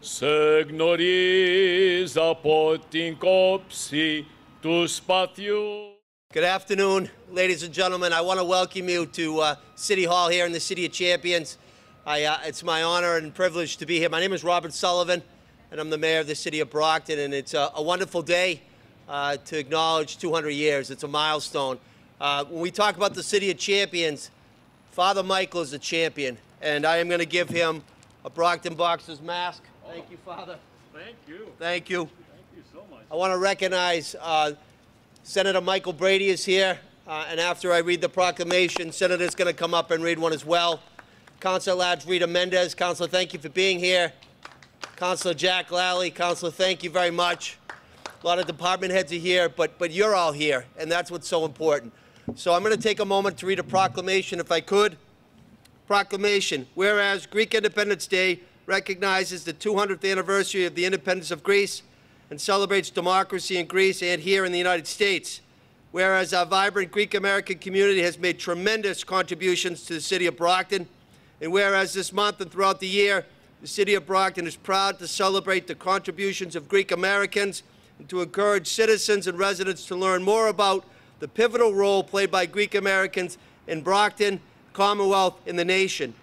Σεγνωρίζα από την κόψη του σπαθιού. Good afternoon, ladies and gentlemen. I want to welcome you to uh, City Hall here in the City of Champions. I, uh, it's my honor and privilege to be here. My name is Robert Sullivan, and I'm the mayor of the City of Brockton, and it's a, a wonderful day uh, to acknowledge 200 years. It's a milestone. Uh, when we talk about the City of Champions, Father Michael is a champion, and I am going to give him a Brockton Boxers mask. Thank you, Father. Thank you. Thank you. Thank you so much. I want to recognize uh, Senator Michael Brady is here, uh, and after I read the proclamation, Senator's going to come up and read one as well. Councilor Lads Rita Mendes, Councilor, thank you for being here. Councilor Jack Lally, Councilor, thank you very much. A lot of department heads are here, but, but you're all here, and that's what's so important. So I'm going to take a moment to read a proclamation, if I could. Proclamation. Whereas Greek Independence Day recognizes the 200th anniversary of the independence of Greece and celebrates democracy in Greece and here in the United States. Whereas our vibrant Greek American community has made tremendous contributions to the city of Brockton, and whereas this month and throughout the year, the city of Brockton is proud to celebrate the contributions of Greek Americans and to encourage citizens and residents to learn more about the pivotal role played by Greek Americans in Brockton, Commonwealth, and the nation.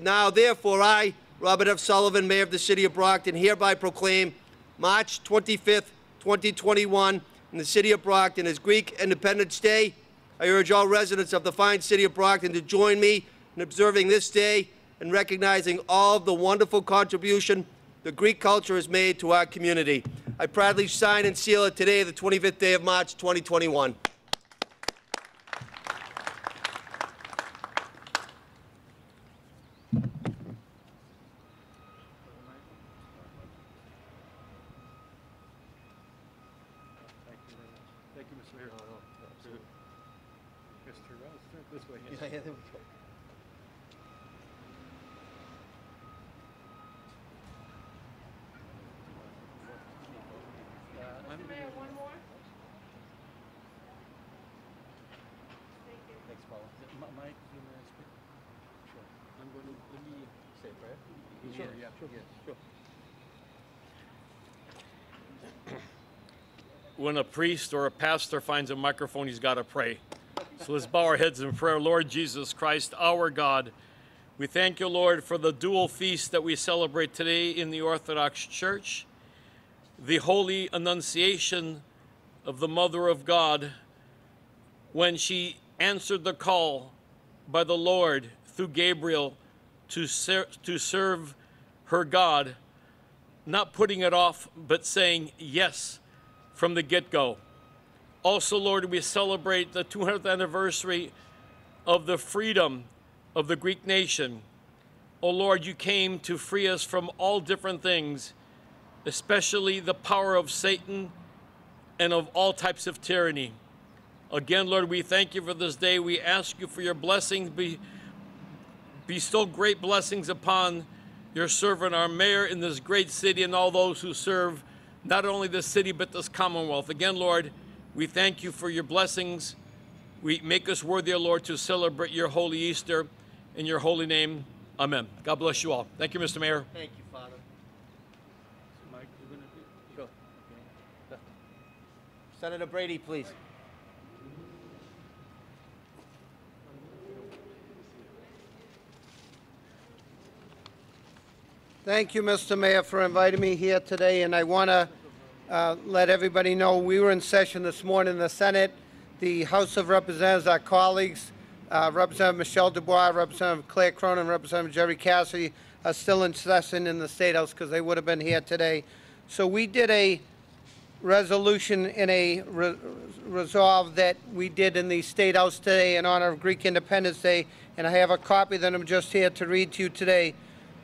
Now, therefore, I, Robert F. Sullivan, Mayor of the City of Brockton, hereby proclaim March 25th, 2021, in the City of Brockton as Greek Independence Day. I urge all residents of the fine City of Brockton to join me in observing this day and recognizing all of the wonderful contribution the Greek culture has made to our community. I proudly sign and seal it today, the 25th day of March, 2021. Thank you, Mr. Mayor. Mr. Rouse, this way. Mr. Mayor, one more? Thanks, Paula. Mike, you may speak? Sure. I'm going to, let me say a prayer. Sure, Yeah, sure, yes. sure. When a priest or a pastor finds a microphone, he's got to pray. So let's bow our heads in prayer. Lord Jesus Christ, our God, we thank you, Lord, for the dual feast that we celebrate today in the Orthodox Church the holy annunciation of the Mother of God when she answered the call by the Lord through Gabriel to, ser- to serve her God, not putting it off, but saying yes from the get go. Also, Lord, we celebrate the 200th anniversary of the freedom of the Greek nation. Oh Lord, you came to free us from all different things especially the power of Satan and of all types of tyranny. Again, Lord, we thank you for this day. We ask you for your blessings. Be, bestow great blessings upon your servant, our mayor in this great city, and all those who serve not only this city but this commonwealth. Again, Lord, we thank you for your blessings. We make us worthy, O Lord, to celebrate your holy Easter in your holy name. Amen. God bless you all. Thank you, Mr. Mayor. Thank you, Father. Mike, you're going to Sure. Senator Brady, please. Thank you, Mr. Mayor, for inviting me here today, and I want to uh, let everybody know we were in session this morning in the Senate. The House of Representatives, our colleagues, uh, Representative Michelle Dubois, Representative Claire Cronin, Representative Jerry Cassidy, are still in session in the State House because they would have been here today. So we did a resolution in a re- resolve that we did in the State House today in honor of Greek Independence Day, and I have a copy that I'm just here to read to you today,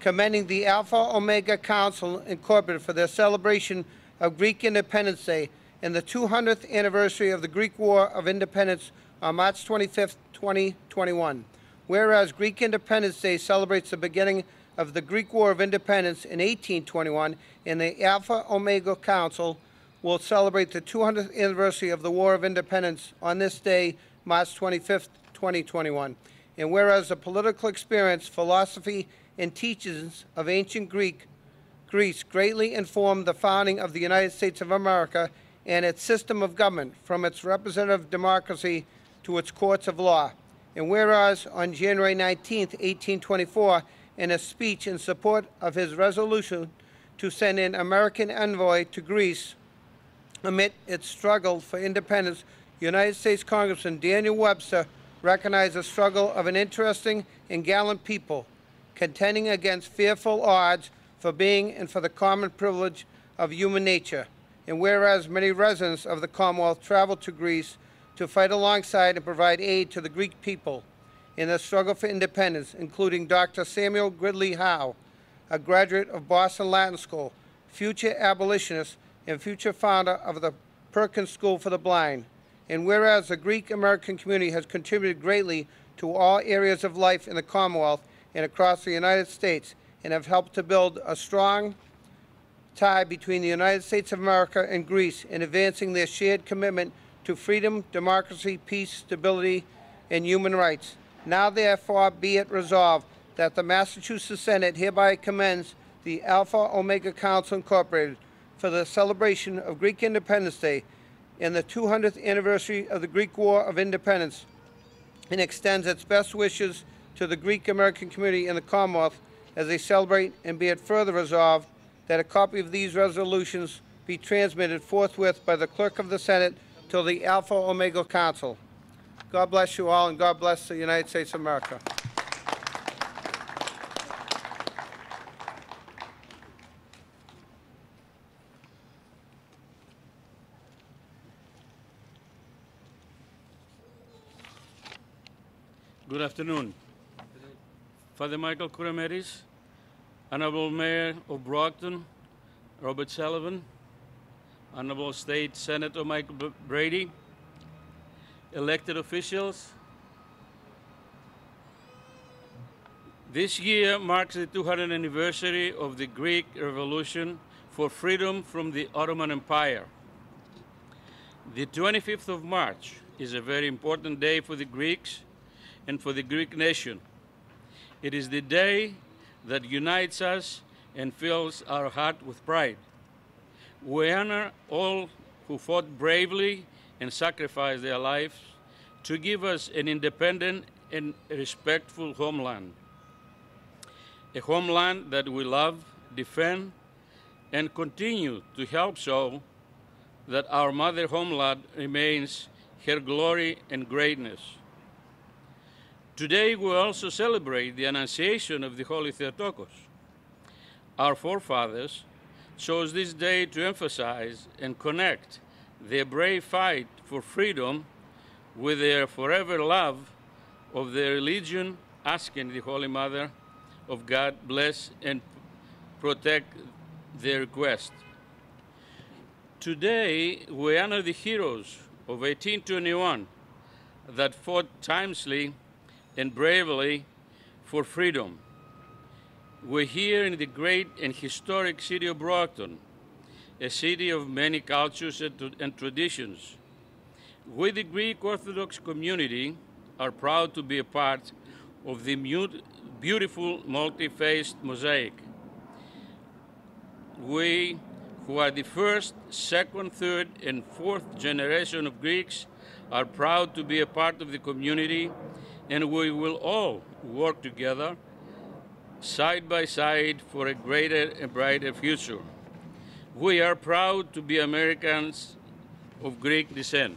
commending the Alpha Omega Council Incorporated for their celebration of Greek Independence Day and the 200th anniversary of the Greek War of Independence on March 25th, 2021. Whereas Greek Independence Day celebrates the beginning of the Greek War of Independence in 1821, and the Alpha Omega Council will celebrate the 200th anniversary of the War of Independence on this day, March 25th, 2021. And whereas the political experience, philosophy, and teachings of ancient Greek Greece greatly informed the founding of the United States of America and its system of government, from its representative democracy to its courts of law. And whereas on January 19, 1824, in a speech in support of his resolution to send an American envoy to Greece amid its struggle for independence, United States Congressman Daniel Webster recognized the struggle of an interesting and gallant people, contending against fearful odds for being and for the common privilege of human nature. And whereas many residents of the Commonwealth traveled to Greece to fight alongside and provide aid to the Greek people in their struggle for independence, including Dr. Samuel Gridley Howe, a graduate of Boston Latin School, future abolitionist, and future founder of the Perkins School for the Blind. And whereas the Greek American community has contributed greatly to all areas of life in the Commonwealth and across the United States and have helped to build a strong tie between the United States of America and Greece in advancing their shared commitment to freedom, democracy, peace, stability, and human rights. Now, therefore, be it resolved that the Massachusetts Senate hereby commends the Alpha Omega Council Incorporated for the celebration of Greek Independence Day and the 200th anniversary of the Greek War of Independence and extends its best wishes to the Greek American community in the Commonwealth as they celebrate and be it further resolved that a copy of these resolutions be transmitted forthwith by the clerk of the Senate to the Alpha Omega Council. God bless you all and God bless the United States of America. Good afternoon. Father Michael Kurameris, Honorable Mayor of Brockton, Robert Sullivan, Honorable State Senator Michael Brady, elected officials. This year marks the 200th anniversary of the Greek Revolution for freedom from the Ottoman Empire. The 25th of March is a very important day for the Greeks and for the Greek nation. It is the day that unites us and fills our heart with pride. We honor all who fought bravely and sacrificed their lives to give us an independent and respectful homeland. A homeland that we love, defend, and continue to help so that our mother homeland remains her glory and greatness. Today we also celebrate the Annunciation of the Holy Theotokos. Our forefathers chose this day to emphasize and connect their brave fight for freedom with their forever love of their religion, asking the Holy Mother of God bless and protect their request. Today we honor the heroes of 1821 that fought tirelessly and bravely for freedom. We're here in the great and historic city of Brockton, a city of many cultures and, traditions. We, the Greek Orthodox community, are proud to be a part of the beautiful multi-faced mosaic. We, who are the first, second, third, and fourth generation of Greeks, are proud to be a part of the community and we will all work together side by side for a greater and brighter future. We are proud to be Americans of Greek descent.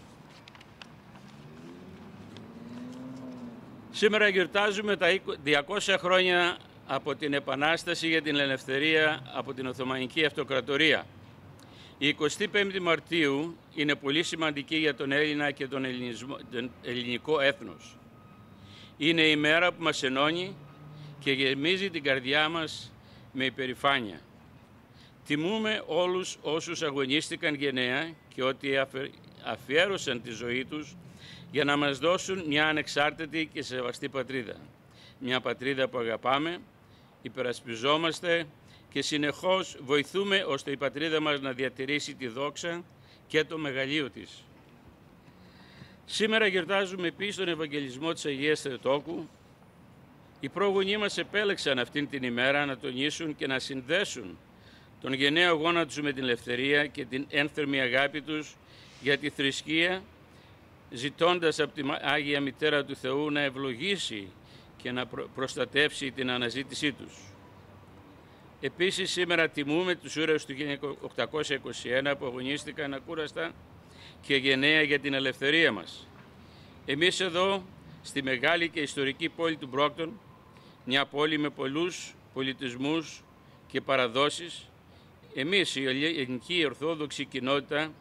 Σήμερα γιορτάζουμε τα 200 χρόνια από την Επανάσταση για την Ελευθερία από την Οθωμανική Αυτοκρατορία. Η 25η Μαρτίου είναι πολύ σημαντική για τον Έλληνα και τον, τον ελληνικό έθνος. Είναι η μέρα που μας ενώνει και γεμίζει την καρδιά μας με υπερηφάνεια. Τιμούμε όλους όσους αγωνίστηκαν γενναία και ότι αφιέρωσαν τη ζωή τους για να μας δώσουν μια ανεξάρτητη και σεβαστή πατρίδα. Μια πατρίδα που αγαπάμε, υπερασπιζόμαστε και συνεχώς βοηθούμε ώστε η πατρίδα μας να διατηρήσει τη δόξα και το μεγαλείο της. Σήμερα γιορτάζουμε επίσης τον Ευαγγελισμό της Αγίας Θεοτόκου. Οι πρόγονοί μας επέλεξαν αυτήν την ημέρα να τονίσουν και να συνδέσουν τον γενναίο αγώνα τους με την ελευθερία και την ένθερμη αγάπη τους για τη θρησκεία, ζητώντας από την Άγια Μητέρα του Θεού να ευλογήσει και να προστατεύσει την αναζήτησή τους. Επίσης σήμερα τιμούμε τους ήρωες του 1821 που αγωνίστηκαν ακούραστα και γενναία για την ελευθερία μας. Εμείς εδώ, στη μεγάλη και ιστορική πόλη του Μπρόκτον, μια πόλη με πολλούς πολιτισμούς και παραδόσεις, εμείς η ελληνική ορθόδοξη κοινότητα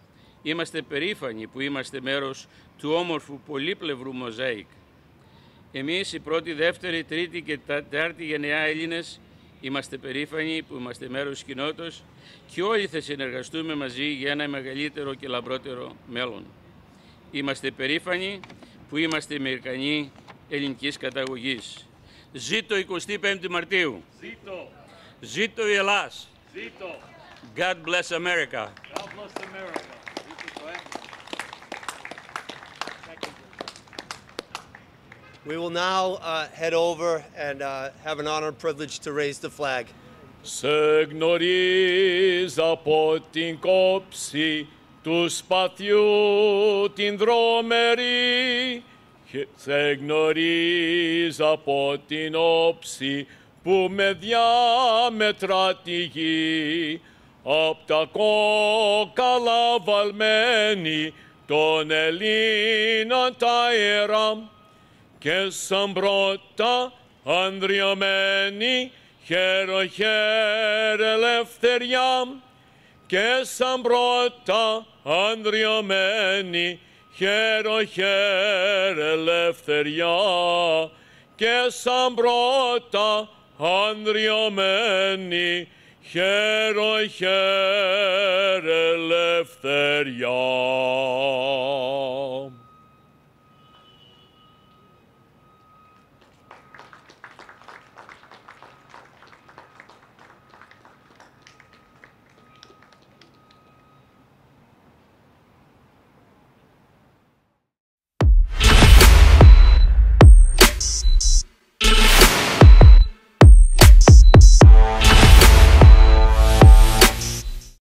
είμαστε περήφανοι που είμαστε μέρος του όμορφου πολύπλευρου μοζαίκ. Εμείς η πρώτη, δεύτερη, τρίτη και τέταρτη γενεά Έλληνες είμαστε περήφανοι που είμαστε μέρος της κοινότητας και όλοι θα συνεργαστούμε μαζί για ένα μεγαλύτερο και λαμπρότερο μέλλον. Είμαστε περήφανοι που είμαστε Αμερικανοί ελληνικής καταγωγής. Ζήτω 25 Μαρτίου. Zito. Ζήτω η Ελλάς. Zito. God bless America. God bless America. We will now uh, head over and uh, have an honor and privilege to raise the flag. Σε γνωρίζει από την κόψη του σπαθιού την δρόμερη και σε γνωρίζει από την όψη που με διάμετρα τη γη απ' τα κόκαλα βαλμένη των Ελλήνων τα ιερά Και σαν πρώτα ανδριωμένη χέρο χέρ ελευθεριά και σαν πρώτα ανδριωμένη χέρο χέρ ελευθεριά και σαν πρώτα ανδριωμένη χέρο χέρ ελευθεριά.